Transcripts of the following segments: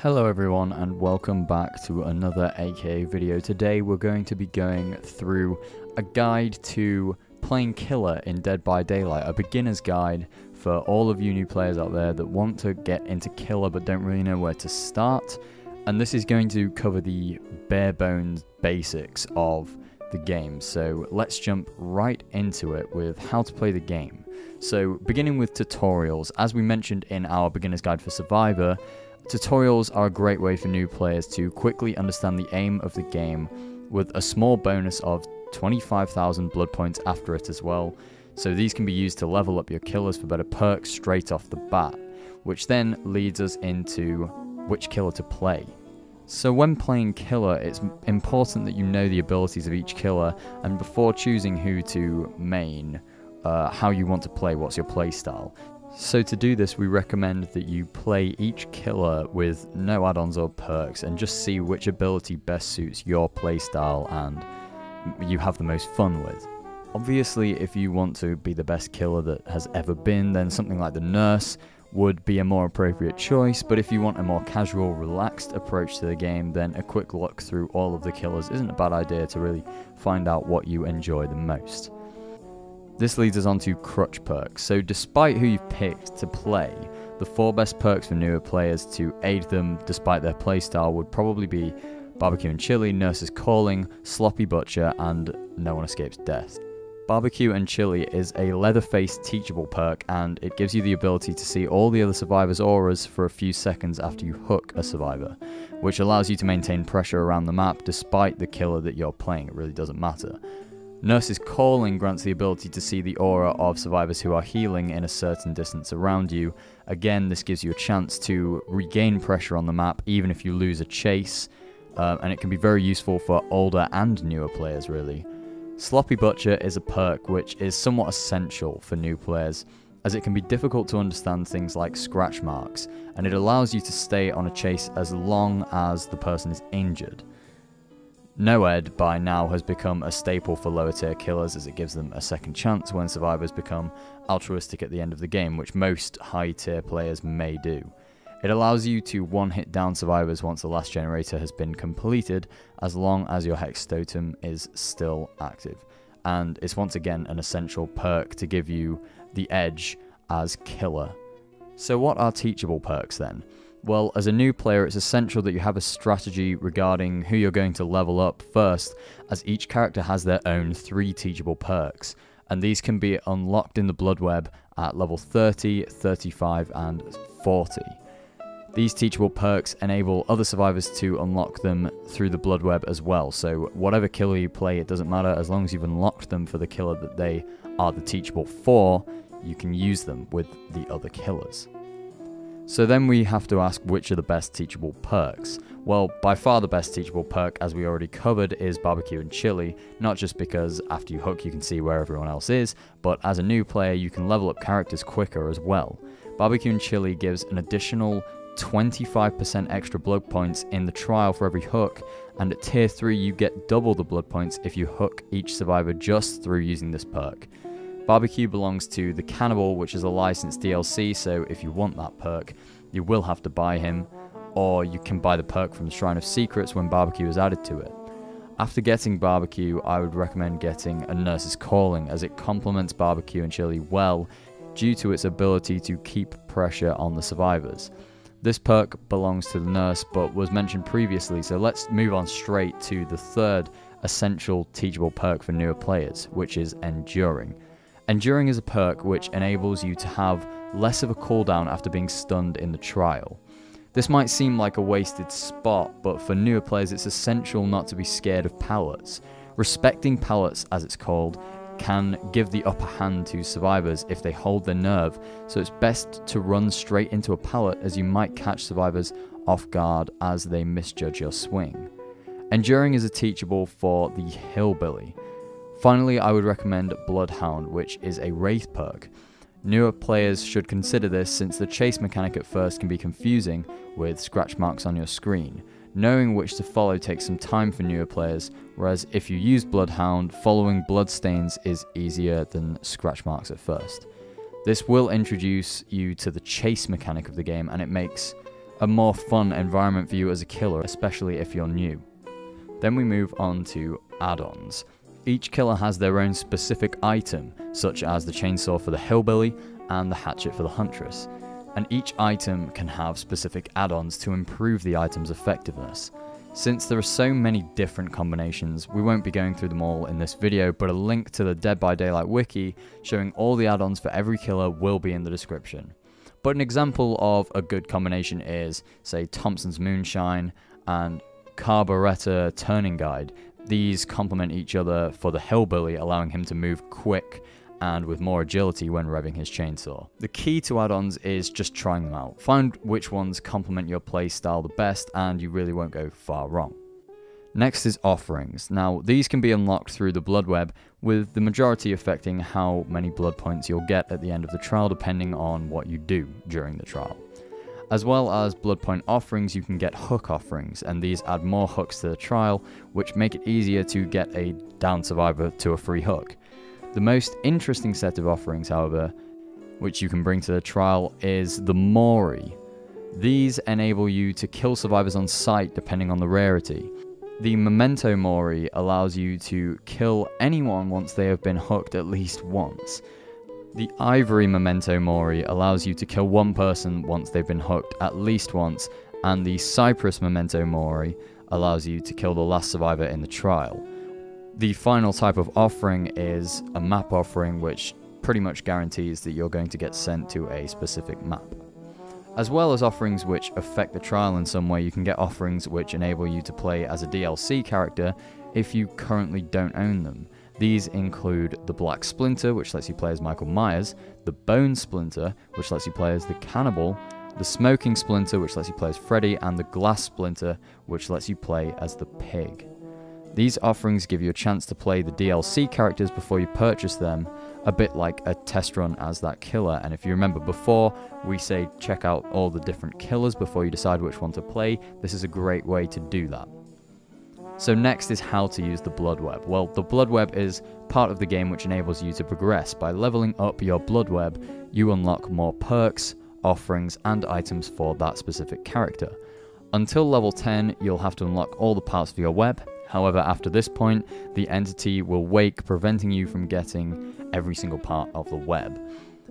Hello everyone and welcome back to another AKA video. Today we're going to be going through a guide to playing Killer in Dead by Daylight, a beginner's guide for all of you new players out there that want to get into Killer but don't really know where to start. And this is going to cover the bare bones basics of the game. So let's jump right into it with how to play the game. So beginning with tutorials, as we mentioned in our beginner's guide for Survivor, tutorials are a great way for new players to quickly understand the aim of the game with a small bonus of 25,000 blood points after it as well. So these can be used to level up your killers for better perks straight off the bat, which then leads us into which killer to play. So when playing killer, it's important that you know the abilities of each killer, and before choosing who to main, uh, how you want to play, what's your playstyle. So to do this, we recommend that you play each killer with no add-ons or perks, and just see which ability best suits your playstyle and you have the most fun with. Obviously, if you want to be the best killer that has ever been, then something like the Nurse would be a more appropriate choice, but if you want a more casual, relaxed approach to the game, then a quick look through all of the killers isn't a bad idea to really find out what you enjoy the most. This leads us on to crutch perks. So despite who you've picked to play, the four best perks for newer players to aid them despite their playstyle would probably be Barbecue and Chili, Nurse's Calling, Sloppy Butcher, and No One Escapes Death. Barbecue and Chili is a Leatherface teachable perk and it gives you the ability to see all the other survivors' auras for a few seconds after you hook a survivor, which allows you to maintain pressure around the map despite the killer that you're playing, it really doesn't matter. Nurse's Calling grants the ability to see the aura of survivors who are healing in a certain distance around you. Again, this gives you a chance to regain pressure on the map even if you lose a chase, uh, and it can be very useful for older and newer players, really. Sloppy Butcher is a perk which is somewhat essential for new players, as it can be difficult to understand things like scratch marks, and it allows you to stay on a chase as long as the person is injured. NOED by now has become a staple for lower tier killers as it gives them a second chance when survivors become altruistic at the end of the game, which most high tier players may do. It allows you to one hit down survivors once the last generator has been completed, as long as your Hex Totem is still active. And it's once again an essential perk to give you the edge as killer. So, what are teachable perks then? Well, as a new player, it's essential that you have a strategy regarding who you're going to level up first, as each character has their own three teachable perks, and these can be unlocked in the Blood Web at level 30, 35, and 40. These teachable perks enable other survivors to unlock them through the Blood Web as well, so whatever killer you play, it doesn't matter, as long as you've unlocked them for the killer that they are the teachable for, you can use them with the other killers. So then we have to ask which are the best teachable perks. Well, by far the best teachable perk, as we already covered, is barbecue and chili, not just because after you hook you can see where everyone else is, but as a new player you can level up characters quicker as well. Barbecue and chili gives an additional 25% extra blood points in the trial for every hook, and at tier 3 you get double the blood points if you hook each survivor just through using this perk. Barbecue belongs to the Cannibal, which is a licensed DLC, so if you want that perk, you will have to buy him, or you can buy the perk from the Shrine of Secrets when Barbecue is added to it. After getting Barbecue, I would recommend getting a Nurse's Calling, as it complements Barbecue and Chili well due to its ability to keep pressure on the survivors. This perk belongs to the nurse but was mentioned previously, so let's move on straight to the third essential teachable perk for newer players, which is Enduring. Enduring is a perk which enables you to have less of a cooldown after being stunned in the trial. This might seem like a wasted spot, but for newer players it's essential not to be scared of pallets. Respecting pallets, as it's called, can give the upper hand to survivors if they hold their nerve, so it's best to run straight into a pallet as you might catch survivors off guard as they misjudge your swing. Enduring is a teachable for the Hillbilly. Finally, I would recommend Bloodhound, which is a Wraith perk. Newer players should consider this since the chase mechanic at first can be confusing with scratch marks on your screen. Knowing which to follow takes some time for newer players, whereas if you use Bloodhound, following bloodstains is easier than scratch marks at first. This will introduce you to the chase mechanic of the game and it makes a more fun environment for you as a killer, especially if you're new. Then we move on to add-ons. Each killer has their own specific item, such as the chainsaw for the hillbilly and the hatchet for the huntress, and each item can have specific add-ons to improve the item's effectiveness. Since there are so many different combinations, we won't be going through them all in this video, but a link to the Dead by Daylight wiki showing all the add-ons for every killer will be in the description. But an example of a good combination is, say, Thompson's Moonshine and Carburetor Tuning Guide. These complement each other for the Hillbilly, allowing him to move quick and with more agility when revving his chainsaw. The key to add-ons is just trying them out. Find which ones complement your playstyle the best and you really won't go far wrong. Next is offerings. Now, these can be unlocked through the blood web, with the majority affecting how many blood points you'll get at the end of the trial depending on what you do during the trial. As well as blood point offerings, you can get hook offerings, and these add more hooks to the trial, which make it easier to get a down survivor to a free hook. The most interesting set of offerings, however, which you can bring to the trial is the Mori. These enable you to kill survivors on sight depending on the rarity. The Memento Mori allows you to kill anyone once they have been hooked at least once. The Ivory Memento Mori allows you to kill one person once they've been hooked at least once, and the Cypress Memento Mori allows you to kill the last survivor in the trial. The final type of offering is a map offering, which pretty much guarantees that you're going to get sent to a specific map. As well as offerings which affect the trial in some way, you can get offerings which enable you to play as a DLC character if you currently don't own them. These include the Black Splinter, which lets you play as Michael Myers, the Bone Splinter, which lets you play as the Cannibal, the Smoking Splinter, which lets you play as Freddy, and the Glass Splinter, which lets you play as the Pig. These offerings give you a chance to play the DLC characters before you purchase them, a bit like a test run as that killer. And if you remember before, we say check out all the different killers before you decide which one to play. This is a great way to do that. So next is how to use the Blood Web. Well, the Blood Web is part of the game which enables you to progress. By leveling up your Blood Web, you unlock more perks, offerings, and items for that specific character. Until level 10, you'll have to unlock all the parts of your web, However, after this point, the entity will wake, preventing you from getting every single part of the web.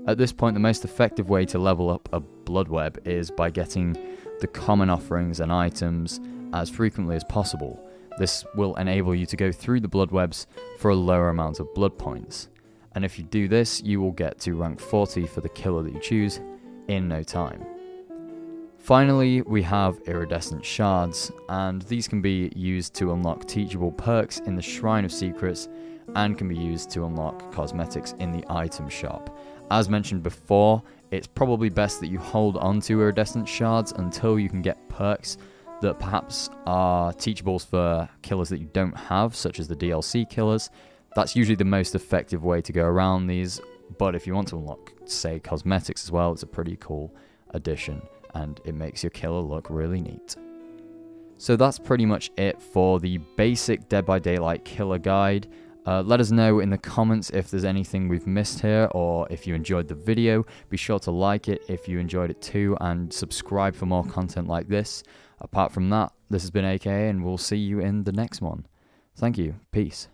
At this point, the most effective way to level up a blood web is by getting the common offerings and items as frequently as possible. This will enable you to go through the blood webs for a lower amount of blood points. And if you do this, you will get to rank 40 for the killer that you choose in no time. Finally, we have iridescent shards, and these can be used to unlock teachable perks in the Shrine of Secrets and can be used to unlock cosmetics in the item shop. As mentioned before, it's probably best that you hold onto iridescent shards until you can get perks that perhaps are teachables for killers that you don't have, such as the DLC killers. That's usually the most effective way to go around these, but if you want to unlock, say, cosmetics as well, it's a pretty cool addition and it makes your killer look really neat. So that's pretty much it for the basic Dead by Daylight killer guide. Uh, let us know in the comments if there's anything we've missed here or if you enjoyed the video. Be sure to like it if you enjoyed it too and subscribe for more content like this. Apart from that, this has been AK and we'll see you in the next one. Thank you. Peace.